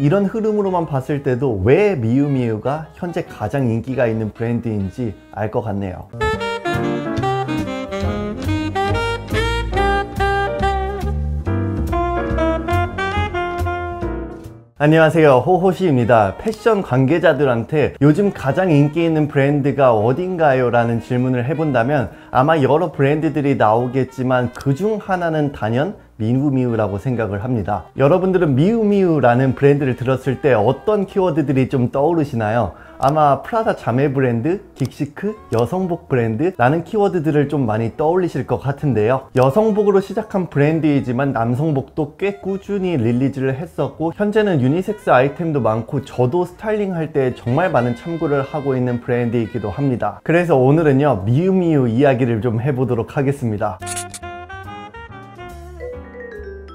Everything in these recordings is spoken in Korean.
이런 흐름으로만 봤을 때도 왜 미우미우가 현재 가장 인기가 있는 브랜드인지 알 것 같네요. 안녕하세요 호호시입니다 패션 관계자들한테 요즘 가장 인기 있는 브랜드가 어딘가요? 라는 질문을 해본다면 아마 여러 브랜드들이 나오겠지만 그중 하나는 단연 미우미우라고 생각을 합니다. 여러분들은 미우미우라는 브랜드를 들었을 때 어떤 키워드들이 좀 떠오르시나요? 아마 프라다 자매 브랜드, geek chic, 여성복 브랜드 라는 키워드들을 좀 많이 떠올리실 것 같은데요. 여성복으로 시작한 브랜드이지만 남성복도 꽤 꾸준히 release를 했었고 현재는 유니섹스 아이템도 많고 저도 스타일링 할 때 정말 많은 참고를 하고 있는 브랜드이기도 합니다. 그래서 오늘은요 미우미우 이야기를 좀 해보도록 하겠습니다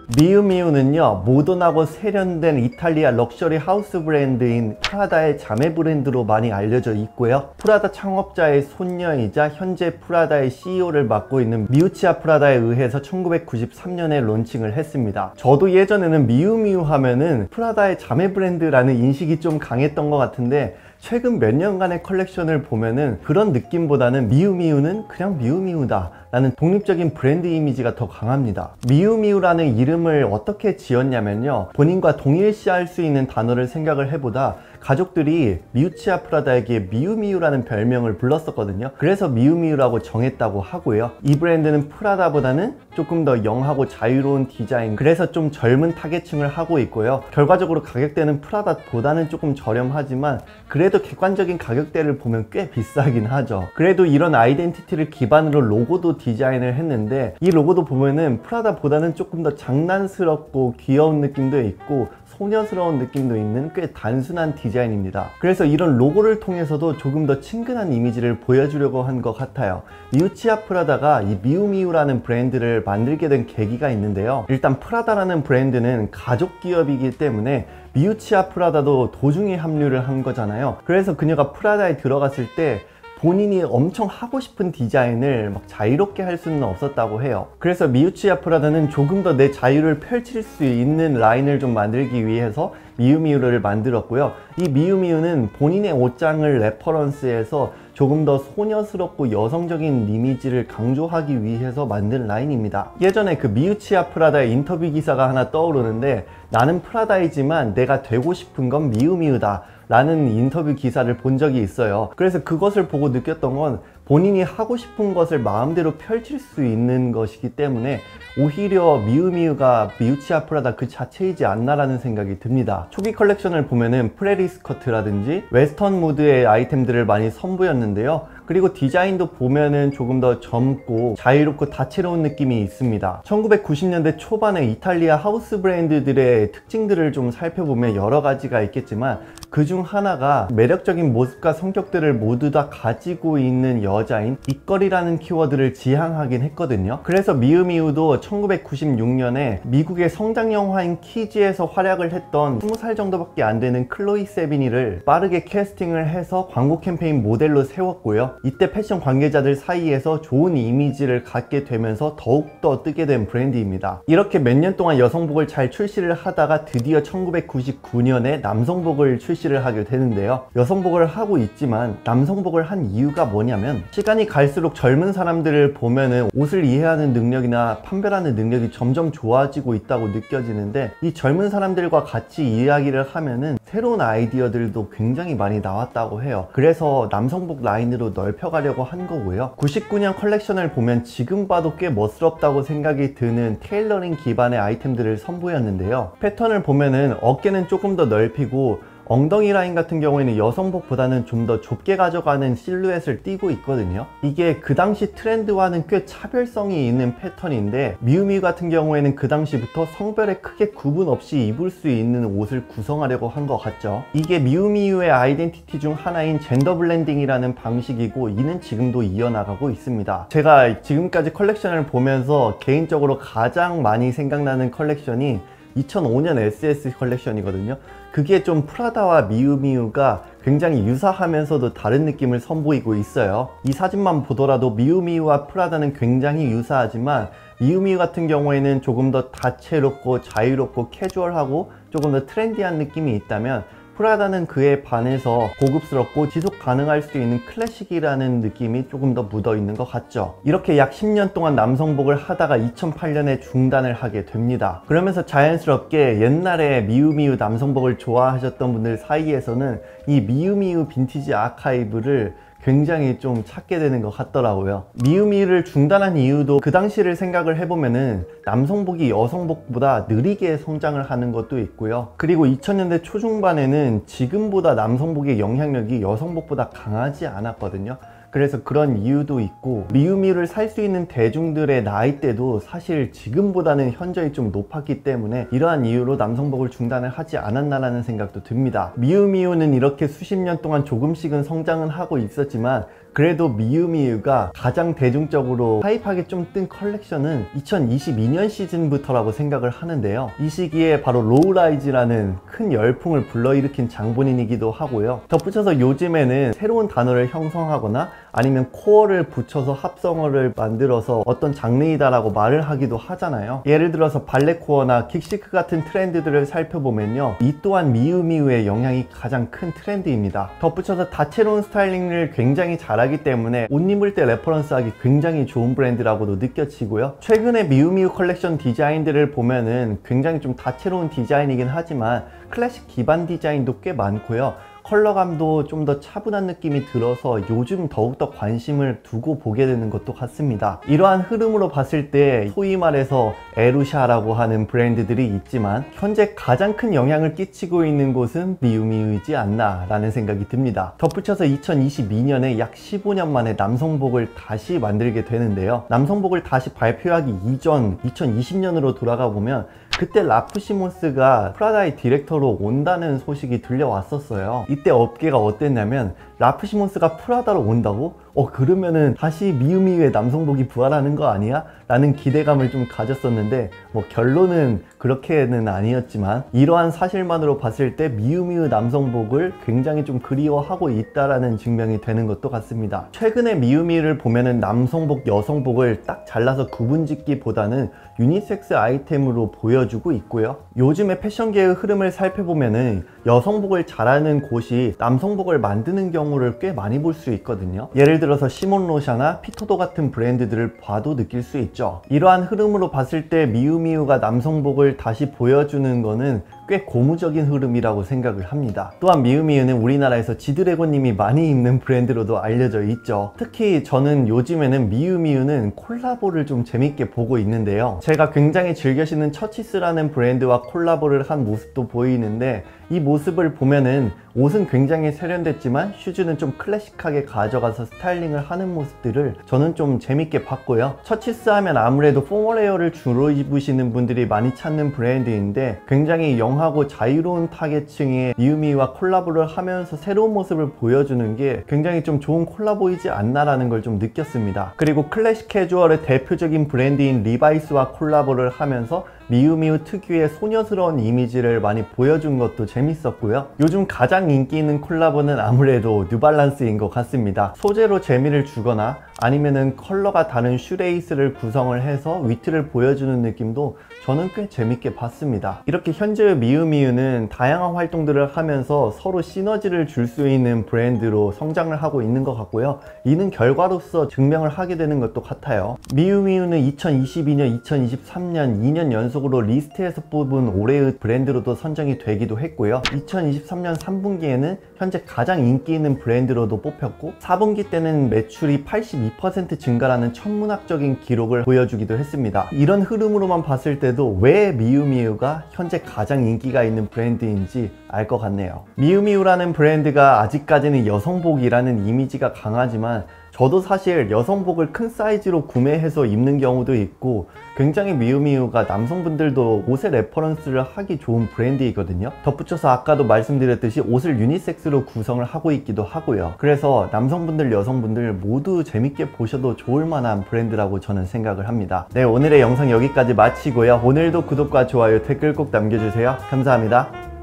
미우미우는요 모던하고 세련된 이탈리아 럭셔리 하우스 브랜드인 프라다의 자매 브랜드로 많이 알려져 있고요. 프라다 창업자의 손녀이자 현재 프라다의 CEO를 맡고 있는 미우치아 프라다에 의해서 1993년에 론칭을 했습니다. 저도 예전에는 미우미우 하면은 프라다의 자매 브랜드라는 인식이 좀 강했던 것 같은데 최근 몇 년간의 컬렉션을 보면은 그런 느낌보다는 미우미우는 그냥 미우미우다 라는 독립적인 브랜드 이미지가 더 강합니다. 미우미우라는 이름을 어떻게 지었냐면요. 본인과 동일시할 수 있는 단어를 생각을 해보다 가족들이 미우치아 프라다에게 미우미우라는 별명을 불렀었거든요. 그래서 미우미우라고 정했다고 하고요. 이 브랜드는 프라다보다는 조금 더 young하고 자유로운 디자인 그래서 좀 젊은 타겟층을 하고 있고요. 결과적으로 가격대는 프라다보다는 조금 저렴하지만 그래도 객관적인 가격대를 보면 꽤 비싸긴 하죠. 그래도 이런 아이덴티티를 기반으로 로고도 디자인을 했는데 이 로고도 보면은 프라다보다는 조금 더 장난스럽고 귀여운 느낌도 있고 소녀스러운 느낌도 있는 꽤 단순한 디자인입니다. 그래서 이런 로고를 통해서도 조금 더 친근한 이미지를 보여주려고 한 것 같아요. 미우치아 프라다가 이 미우미우라는 브랜드를 만들게 된 계기가 있는데요. 일단 프라다라는 브랜드는 가족 기업이기 때문에 미우치아 프라다도 도중에 합류를 한 거잖아요. 그래서 그녀가 프라다에 들어갔을 때 본인이 엄청 하고 싶은 디자인을 막 자유롭게 할 수는 없었다고 해요. 그래서 미우치아 프라다는 조금 더 내 자유를 펼칠 수 있는 라인을 좀 만들기 위해서 미우미우를 만들었고요. 이 미우미우는 본인의 옷장을 reference해서 조금 더 소녀스럽고 여성적인 이미지를 강조하기 위해서 만든 라인입니다. 예전에 그 미우치아 프라다의 인터뷰 기사가 하나 떠오르는데 나는 프라다이지만 내가 되고 싶은 건 미우미우다 라는 인터뷰 기사를 본 적이 있어요. 그래서 그것을 보고 느꼈던 건 본인이 하고 싶은 것을 마음대로 펼칠 수 있는 것이기 때문에 오히려 미우미우가 미우치아 프라다 그 자체이지 않나라는 생각이 듭니다. 초기 컬렉션을 보면은 prairie 스커트라든지 웨스턴 무드의 아이템들을 많이 선보였는데 요 그리고 디자인도 보면은 조금 더 젊고 자유롭고 다채로운 느낌이 있습니다. 1990년대 초반에 이탈리아 하우스 브랜드들의 특징들을 좀 살펴보면 여러 가지가 있겠지만 그 중 하나가 매력적인 모습과 성격들을 모두 다 가지고 있는 여자인 입거리라는 키워드를 지향하긴 했거든요. 그래서 미우미우도 1996년에 미국의 성장 영화인 키즈에서 활약을 했던 20살 정도밖에 안 되는 클로이 세비니를 빠르게 캐스팅을 해서 광고 캠페인 모델로 세웠고요 이때 패션 관계자들 사이에서 좋은 이미지를 갖게 되면서 더욱더 뜨게 된 브랜드입니다. 이렇게 몇 년 동안 여성복을 잘 출시를 하다가 드디어 1999년에 남성복을 출시를 하게 되는데요. 여성복을 하고 있지만 남성복을 한 이유가 뭐냐면 시간이 갈수록 젊은 사람들을 보면은 옷을 이해하는 능력이나 판별하는 능력이 점점 좋아지고 있다고 느껴지는데 이 젊은 사람들과 같이 이야기를 하면은 새로운 아이디어들도 굉장히 많이 나왔다고 해요. 그래서 남성복 라인으로 넓혀가려고 한 거고요. 99년 컬렉션을 보면 지금 봐도 꽤 멋스럽다고 생각이 드는 tailoring 기반의 아이템들을 선보였는데요. 패턴을 보면은 어깨는 조금 더 넓히고 엉덩이 라인 같은 경우에는 여성복보다는 좀 더 좁게 가져가는 실루엣을 띠고 있거든요. 이게 그 당시 트렌드와는 꽤 차별성이 있는 패턴인데 미우미우 같은 경우에는 그 당시부터 성별에 크게 구분 없이 입을 수 있는 옷을 구성하려고 한 것 같죠. 이게 미우미우의 identity 중 하나인 gender blending이라는 방식이고 이는 지금도 이어나가고 있습니다. 제가 지금까지 컬렉션을 보면서 개인적으로 가장 많이 생각나는 컬렉션이 2005년 SS 컬렉션이거든요. 그게 좀 프라다와 미우미우가 굉장히 유사하면서도 다른 느낌을 선보이고 있어요. 이 사진만 보더라도 미우미우와 프라다는 굉장히 유사하지만 미우미우 같은 경우에는 조금 더 다채롭고 자유롭고 캐주얼하고 조금 더 trendy한 느낌이 있다면 프라다는 그에 반해서 고급스럽고 지속 가능할 수 있는 클래식이라는 느낌이 조금 더 묻어 있는 것 같죠. 이렇게 약 10년 동안 남성복을 하다가 2008년에 중단을 하게 됩니다. 그러면서 자연스럽게 옛날에 미우미우 남성복을 좋아하셨던 분들 사이에서는 이 미우미우 빈티지 아카이브를 굉장히 좀 찾게 되는 것 같더라고요. 미우미를 중단한 이유도 그 당시를 생각을 해보면은 남성복이 여성복보다 느리게 성장을 하는 것도 있고요. 그리고 2000년대 초중반에는 지금보다 남성복의 영향력이 여성복보다 강하지 않았거든요. 그래서 그런 이유도 있고 미우미를 살 수 있는 대중들의 나이대도 사실 지금보다는 현저히 좀 높았기 때문에 이러한 이유로 남성복을 중단을 하지 않았나라는 생각도 듭니다. 미우미우는 이렇게 수십 년 동안 조금씩은 성장은 하고 있었지만 그래도 미우미우가 가장 대중적으로 high하게 좀 뜬 컬렉션은 2022년 시즌부터라고 생각을 하는데요. 이 시기에 바로 low-rise라는 큰 열풍을 불러일으킨 장본인이기도 하고요. 덧붙여서 요즘에는 새로운 단어를 형성하거나 아니면 core를 붙여서 합성어를 만들어서 어떤 장르이다라고 말을 하기도 하잖아요. 예를 들어서 발레 core나 geek chic 같은 트렌드들을 살펴보면요. 이 또한 미우미우의 영향이 가장 큰 트렌드입니다. 덧붙여서 다채로운 스타일링을 굉장히 잘하기 때문에 옷 입을 때 reference하기 굉장히 좋은 브랜드라고도 느껴지고요. 최근에 미우미우 컬렉션 디자인들을 보면은 굉장히 좀 다채로운 디자인이긴 하지만 클래식 기반 디자인도 꽤 많고요. 컬러감도 좀 더 차분한 느낌이 들어서 요즘 더욱더 관심을 두고 보게 되는 것도 같습니다. 이러한 흐름으로 봤을 때 소위 말해서 에루샤라고 하는 브랜드들이 있지만 현재 가장 큰 영향을 끼치고 있는 곳은 미우미우이지 않나 라는 생각이 듭니다. 덧붙여서 2022년에 약 15년 만에 남성복을 다시 만들게 되는데요. 남성복을 다시 발표하기 이전 2020년으로 돌아가 보면 그때 라프시몬스가 프라다의 디렉터로 온다는 소식이 들려왔었어요. 이때 업계가 어땠냐면 라프시몬스가 프라다로 온다고? 어 그러면은 다시 미우미우의 남성복이 부활하는 거 아니야? 라는 기대감을 좀 가졌었는데 뭐 결론은 그렇게는 아니었지만 이러한 사실만으로 봤을 때 미우미우 남성복을 굉장히 좀 그리워하고 있다라는 증명이 되는 것도 같습니다. 최근에 미우미우를 보면은 남성복, 여성복을 딱 잘라서 구분짓기보다는 유니섹스 아이템으로 보여주고 있고요. 요즘의 패션계의 흐름을 살펴보면은 여성복을 잘하는 곳이 남성복을 만드는 경우 를 꽤 많이 볼 수 있거든요. 예를 들어서 시몬 로샤나 피터 도 같은 브랜드들을 봐도 느낄 수 있죠. 이러한 흐름으로 봤을 때 미우미우가 남성복을 다시 보여주는 거는 꽤 고무적인 흐름이라고 생각을 합니다. 또한 미우미우는 우리나라에서 지드래곤님이 많이 입는 브랜드로도 알려져 있죠. 특히 저는 요즘에는 미우미우는 콜라보를 좀 재밌게 보고 있는데요. 제가 굉장히 즐겨 신는 처치스라는 브랜드와 콜라보를 한 모습도 보이는데 이 모습을 보면은 옷은 굉장히 세련됐지만 슈즈는 좀 클래식하게 가져가서 스타일링을 하는 모습들을 저는 좀 재밌게 봤고요. 처치스 하면 아무래도 formal wear를 주로 입으시는 분들이 많이 찾는 브랜드인데 굉장히 young 하고 자유로운 타겟층의 미우미우와 콜라보를 하면서 새로운 모습을 보여주는 게 굉장히 좀 좋은 콜라보이지 않나라는 걸 좀 느꼈습니다. 그리고 클래식 캐주얼의 대표적인 브랜드인 리바이스와 콜라보를 하면서 미우미우 특유의 소녀스러운 이미지를 많이 보여준 것도 재밌었고요. 요즘 가장 인기 있는 콜라보는 아무래도 뉴발란스인 것 같습니다. 소재로 재미를 주거나 아니면은 컬러가 다른 shoelace를 구성을 해서 위트를 보여주는 느낌도 저는 꽤 재밌게 봤습니다. 이렇게 현재의 미우미우는 다양한 활동들을 하면서 서로 시너지를 줄 수 있는 브랜드로 성장을 하고 있는 것 같고요. 이는 결과로서 증명을 하게 되는 것도 같아요. 미우미우는 2022년, 2023년 2년 연속으로 리스트에서 뽑은 올해의 브랜드로도 선정이 되기도 했고요. 2023년 3분기에는 현재 가장 인기 있는 브랜드로도 뽑혔고 4분기 때는 매출이 82% 증가라는 천문학적인 기록을 보여주기도 했습니다. 이런 흐름으로만 봤을 때도 왜 미우미우가 현재 가장 인기가 있는 브랜드인지 알 것 같네요. 미우미우라는 브랜드가 아직까지는 여성복이라는 이미지가 강하지만 저도 사실 여성복을 큰 사이즈로 구매해서 입는 경우도 있고 굉장히 미우미우가 남성분들도 옷의 reference를 하기 좋은 브랜드이거든요. 덧붙여서 아까도 말씀드렸듯이 옷을 유니섹스로 구성을 하고 있기도 하고요. 그래서 남성분들 여성분들 모두 재밌게 보셔도 좋을 만한 브랜드라고 저는 생각을 합니다. 네 오늘의 영상 여기까지 마치고요. 오늘도 구독과 좋아요 댓글 꼭 남겨주세요. 감사합니다